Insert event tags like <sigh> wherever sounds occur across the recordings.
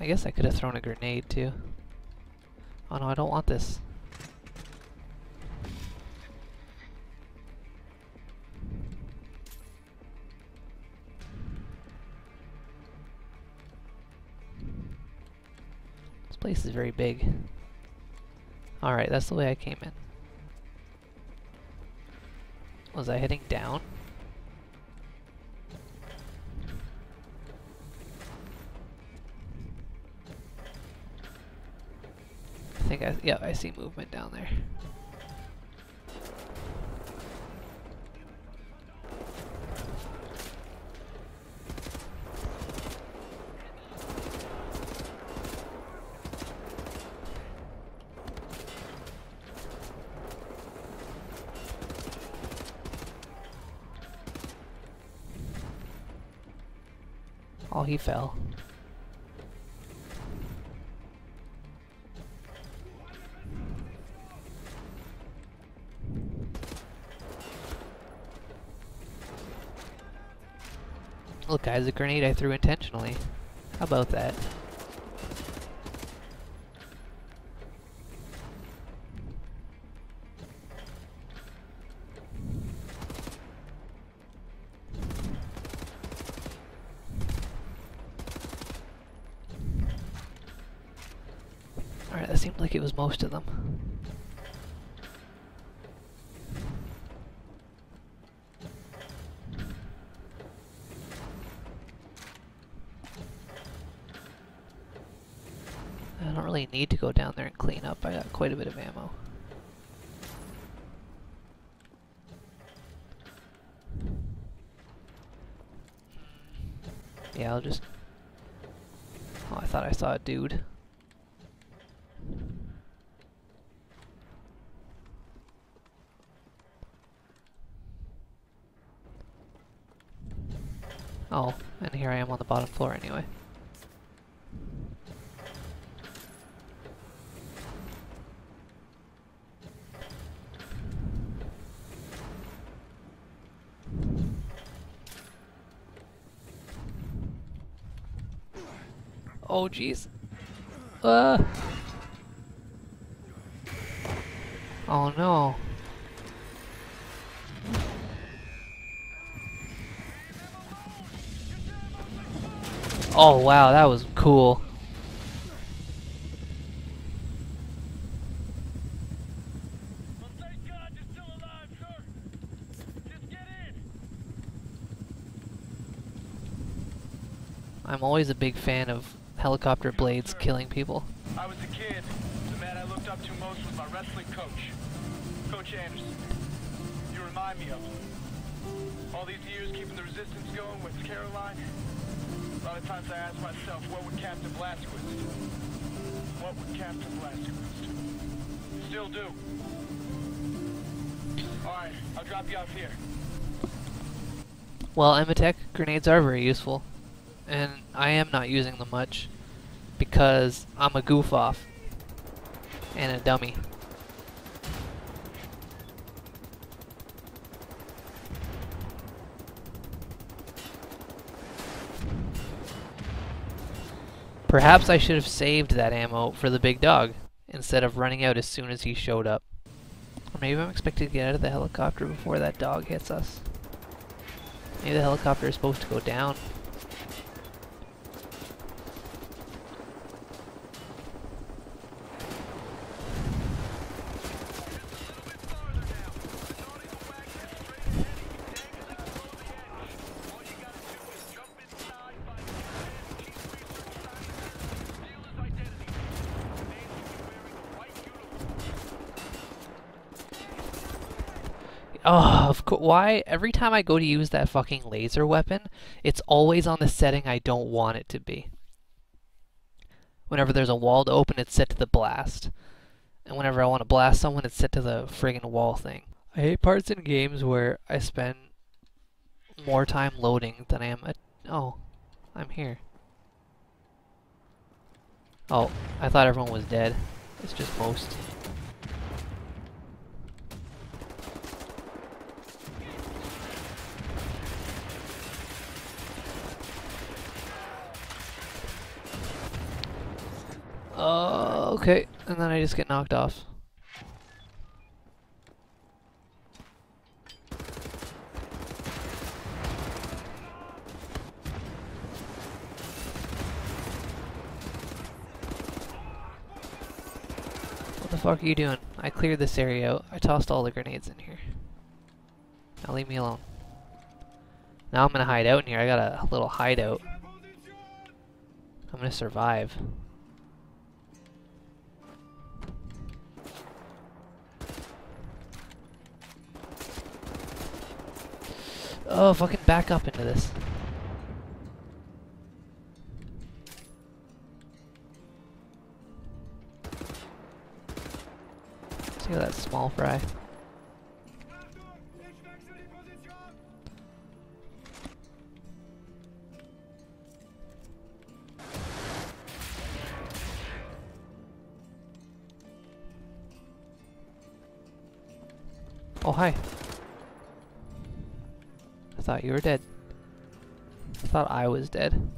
I guess I could have thrown a grenade too. Oh no, I don't want this. This place is very big. Alright, that's the way I came in. Was I heading down? I yeah, I see movement down there. Oh, he fell. Look guys, a grenade I threw intentionally. How about that? Alright, that seemed like it was most of them. I don't really need to go down there and clean up. I got quite a bit of ammo. Yeah, I'll just... Oh, I thought I saw a dude. Oh, and here I am on the bottom floor anyway. Oh jeez. Uh. Oh no. Oh wow, that was cool. I'm always a big fan of helicopter blades killing people. I was a kid. The man I looked up to most was my wrestling coach, Coach Anderson. You remind me of him. All these years keeping the resistance going with Caroline. A lot of times I ask myself, what would Captain Blazkowicz do? What would Captain Blazkowicz do? Still do. Alright, I'll drop you off here. Well, Emitech grenades are very useful, and I am not using them much because I'm a goof off and a dummy. Perhaps I should have saved that ammo for the big dog instead of running out as soon as he showed up. Or maybe I'm expected to get out of the helicopter before that dog hits us. Maybe the helicopter is supposed to go down. Oh, of course. Why? Every time I go to use that fucking laser weapon, it's always on the setting I don't want it to be. Whenever there's a wall to open, it's set to the blast. And whenever I want to blast someone, it's set to the friggin' wall thing. I hate parts in games where I spend more time loading than I am at. Oh, I'm here. Oh, I thought everyone was dead. It's just most. Okay, and then I just get knocked off. What the fuck are you doing? I cleared this area out. I tossed all the grenades in here. Now leave me alone. Now I'm gonna hide out in here. I got a little hideout. I'm gonna survive. Oh, fucking back up into this. See that small fry? Oh, hi. Thought you were dead. I thought I was dead.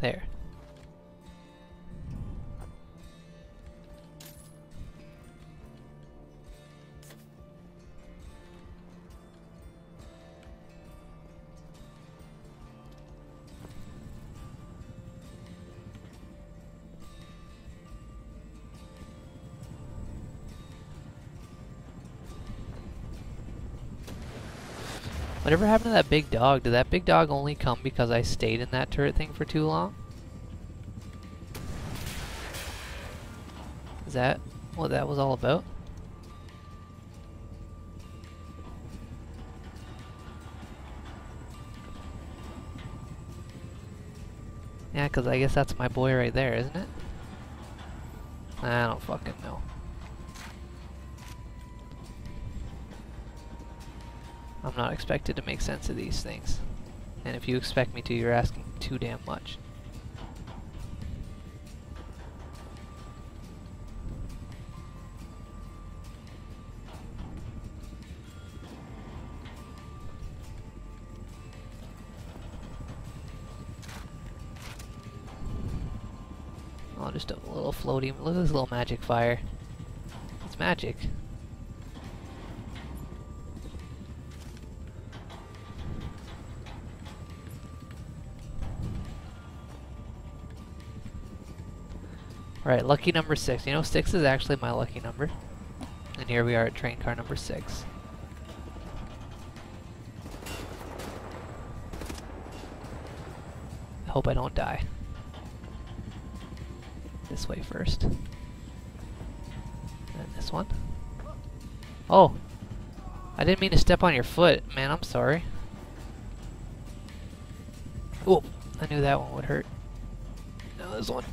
There. Whatever happened to that big dog? Did that big dog only come because I stayed in that turret thing for too long? Is that what that was all about? Yeah, because I guess that's my boy right there, isn't it? I don't fucking know. I'm not expected to make sense of these things. And if you expect me to, you're asking too damn much. Oh, just a little floaty. Look at this little magic fire. It's magic. Right, lucky number six. You know, six is actually my lucky number. And here we are at train car number six. I hope I don't die. This way first. And this one. Oh! I didn't mean to step on your foot. Man, I'm sorry. Oh! I knew that one would hurt. No, this one.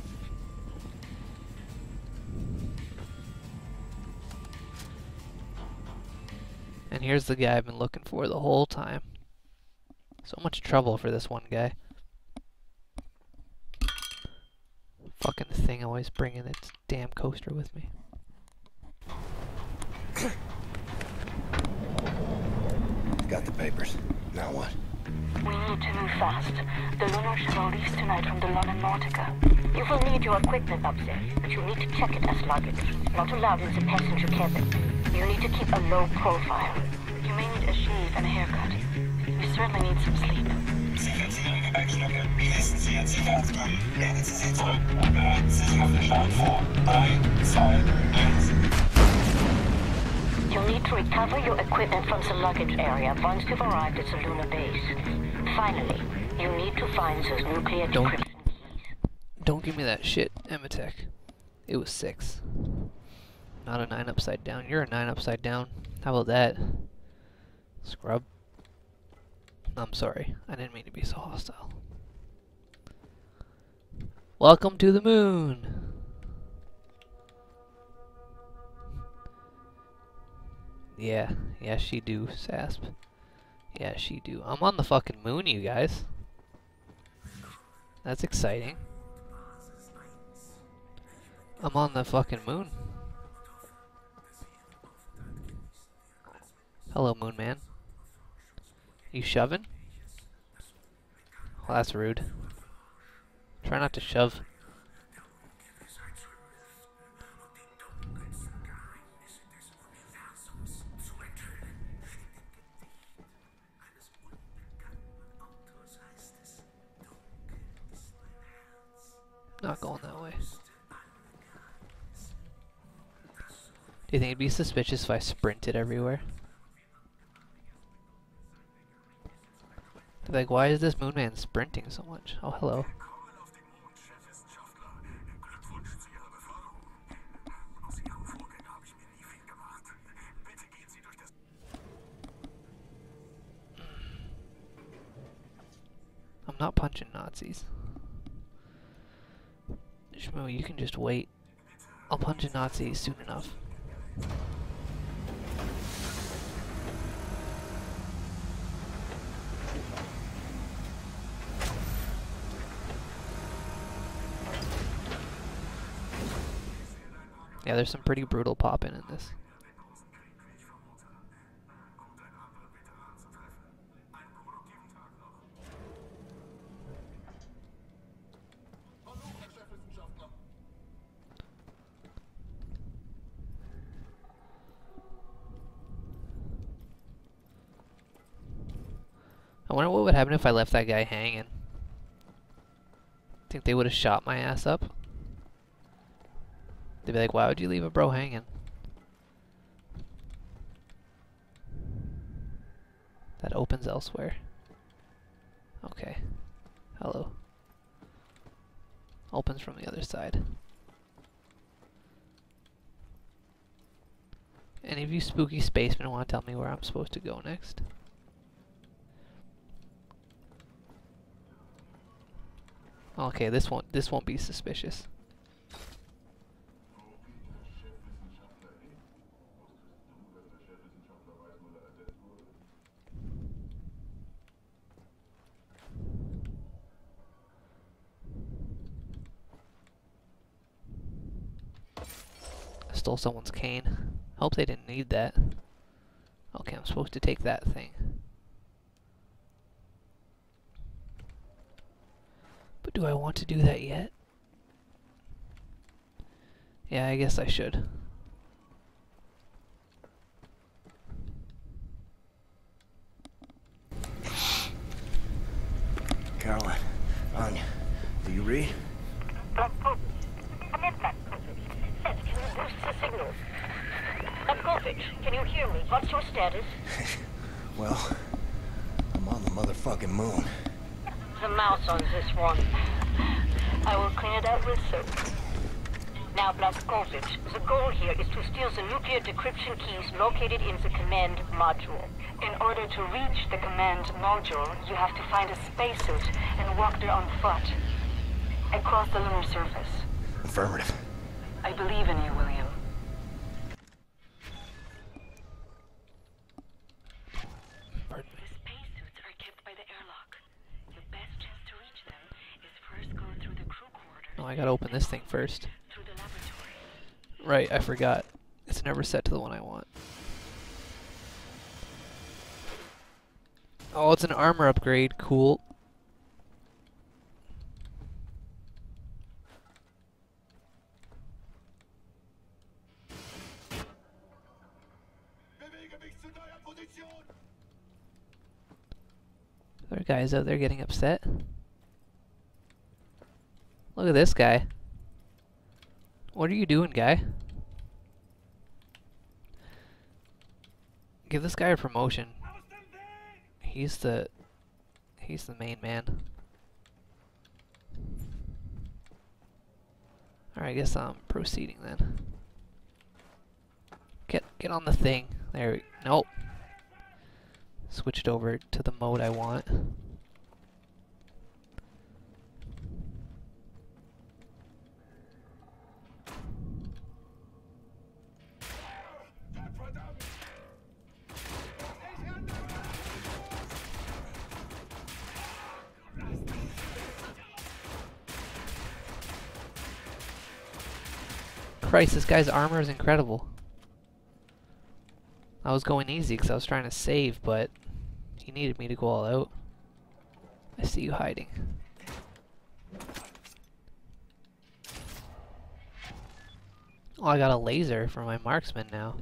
And here's the guy I've been looking for the whole time. So much trouble for this one guy. Fucking thing always bringing its damn coaster with me. <coughs> Got the papers. Now what? We need to move fast. The lunar shuttle leaves tonight from the London Nautica. You will need your equipment up there, but you need to check it as luggage. Not allowed in the passenger cabin. You need to keep a low profile. You may need a shave and a haircut. You certainly need some sleep. You'll need to recover your equipment from the luggage area once you've arrived at the lunar base. Finally, you need to find those nuclear Don't- decryption keys. Don't give me that shit, Emitech. It was six. Not a nine upside down. You're a nine upside down. How about that? Scrub. I'm sorry. I didn't mean to be so hostile. Welcome to the moon! Yeah, yeah, she do, Sasp. Yeah, she do. I'm on the fucking moon, you guys. That's exciting. I'm on the fucking moon. Hello, Moon Man. You shoving? Well, that's rude. Try not to shove. Not going that way. Do you think it'd be suspicious if I sprinted everywhere? Like, why is this moon man sprinting so much? Oh, hello. I'm not punching Nazis. Shmoo, you can just wait. I'll punch a Nazi soon enough. Yeah, there's some pretty brutal popping in this. I wonder what would happen if I left that guy hanging. Think they would have shot my ass up? They'd be like, why would you leave a bro hanging? That opens elsewhere. Okay. Hello. Opens from the other side. Any of you spooky spacemen want to tell me where I'm supposed to go next? Okay, this won't this won't be suspicious. I stole someone's cane. Hope they didn't need that. Okay, I'm supposed to take that thing. But do I want to do that yet? Yeah, I guess I should. Caroline, Anya, do you read? Blazkowicz. Come in, Blazkowicz. Yes, can you boost the signal? Blazkowicz, can you hear me? What's your status? <laughs> Well, I'm on the motherfucking moon. The mouse on this one. I will clean it out with soap. Now, Blazkowicz, the goal here is to steal the nuclear decryption keys located in the command module. In order to reach the command module, you have to find a spacesuit and walk there on foot. Across the lunar surface. Affirmative. I believe in you, William. I gotta open this thing first. Through the laboratory. Right, I forgot. It's never set to the one I want. Oh, it's an armor upgrade. Cool. Bewege mich zu neuer Position! There are guys out there getting upset. Look at this guy. What are you doing, guy? Give this guy a promotion. He's the he's the main man. Alright, I guess I'm proceeding then. Get get on the thing. There we nope. Switch it over to the mode I want. Christ, this guy's armor is incredible. I was going easy because I was trying to save, but he needed me to go all out. I see you hiding. Oh, I got a laser for my marksman now.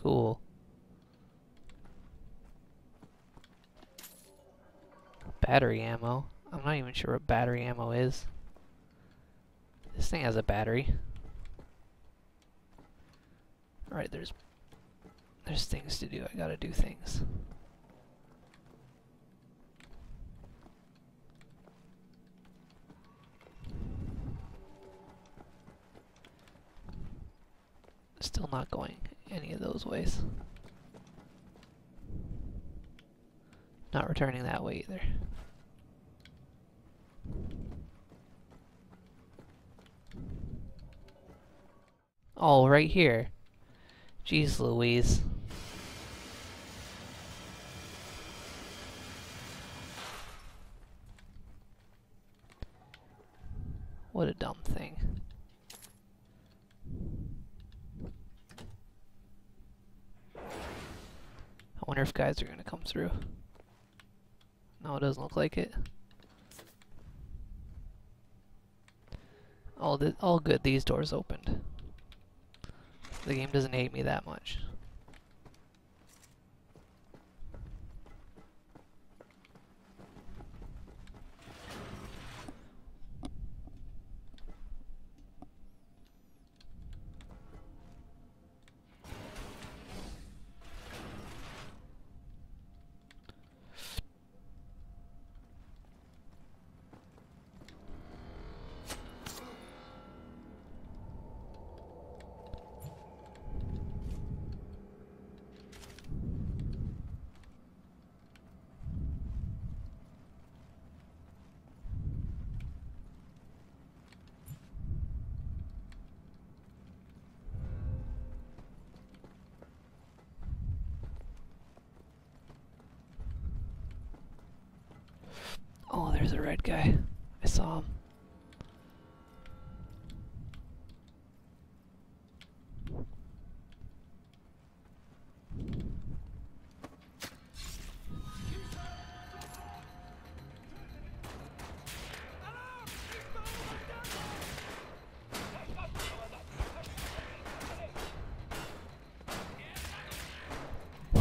Cool. Battery ammo. I'm not even sure what battery ammo is. This thing has a battery. Alright, there's there's things to do. I gotta do things. Still not going any of those ways. Not returning that way either. Oh, right here. Jeez Louise. What a dumb thing. I wonder if guys are gonna come through. No, it doesn't look like it. All, all good, these doors opened. The game doesn't hate me that much. Oh, there's a red guy. I saw him.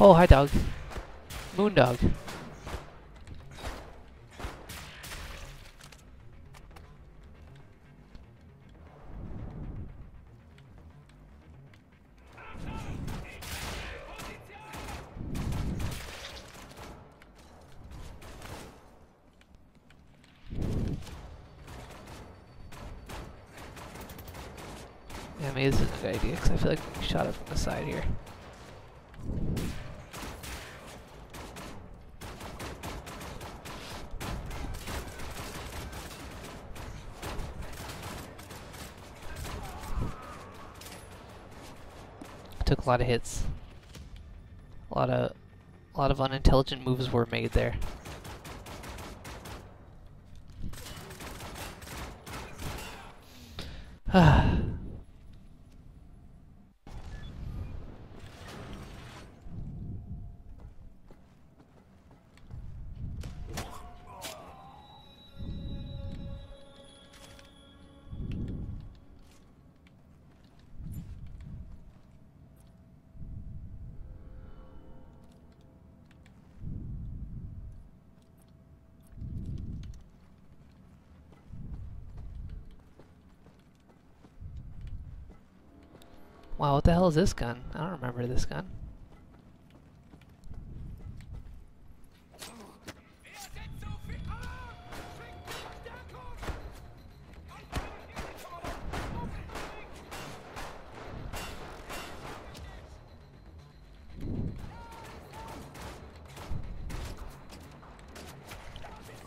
Oh, hi, dog. Moondog. Yeah, this is a good idea because I feel like we shot it from the side here. Took a lot of hits. A lot of, a lot of unintelligent moves were made there. <sighs> Ah. Wow, what the hell is this gun? I don't remember this gun.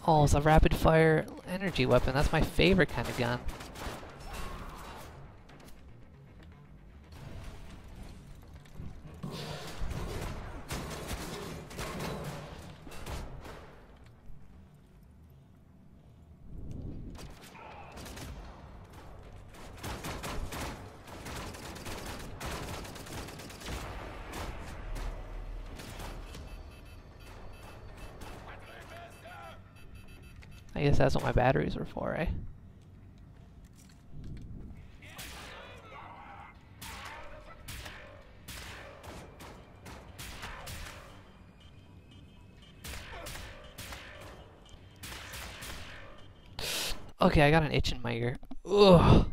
Oh, it's a rapid fire energy weapon. That's my favorite kind of gun. I guess that's what my batteries were for, eh? Okay, I got an itch in my ear. Ugh.